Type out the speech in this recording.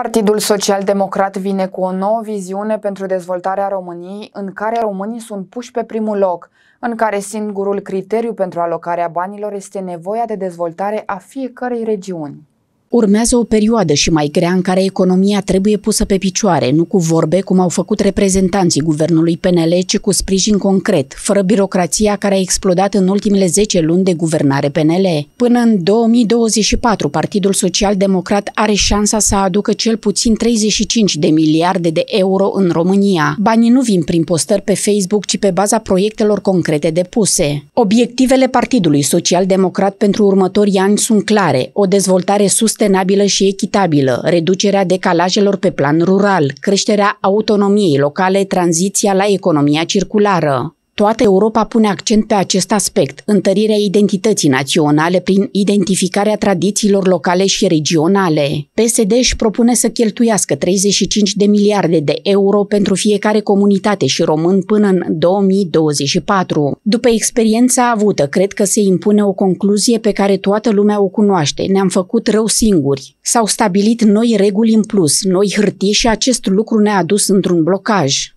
Partidul Social-Democrat vine cu o nouă viziune pentru dezvoltarea României, în care românii sunt puși pe primul loc, în care singurul criteriu pentru alocarea banilor este nevoia de dezvoltare a fiecărei regiuni. Urmează o perioadă și mai grea în care economia trebuie pusă pe picioare, nu cu vorbe cum au făcut reprezentanții guvernului PNL, ci cu sprijin concret, fără birocrația care a explodat în ultimele 10 luni de guvernare PNL. Până în 2024, Partidul Social Democrat are șansa să aducă cel puțin 35 de miliarde de euro în România. Banii nu vin prin postări pe Facebook, ci pe baza proiectelor concrete depuse. Obiectivele Partidului Social Democrat pentru următorii ani sunt clare, o dezvoltare sustenabilă sustenabilă și echitabilă, reducerea decalajelor pe plan rural, creșterea autonomiei locale, tranziția la economia circulară. Toată Europa pune accent pe acest aspect, întărirea identității naționale prin identificarea tradițiilor locale și regionale. PSD își propune să cheltuiască 35 de miliarde de euro pentru fiecare comunitate și român până în 2024. După experiența avută, cred că se impune o concluzie pe care toată lumea o cunoaște. Ne-am făcut rău singuri. S-au stabilit noi reguli în plus, noi hârtii și acest lucru ne-a dus într-un blocaj.